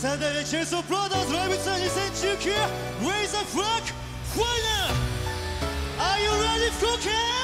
三代目 J Soul Brothers ライブツアー2019 Raise the Flag Final Are you ready for 心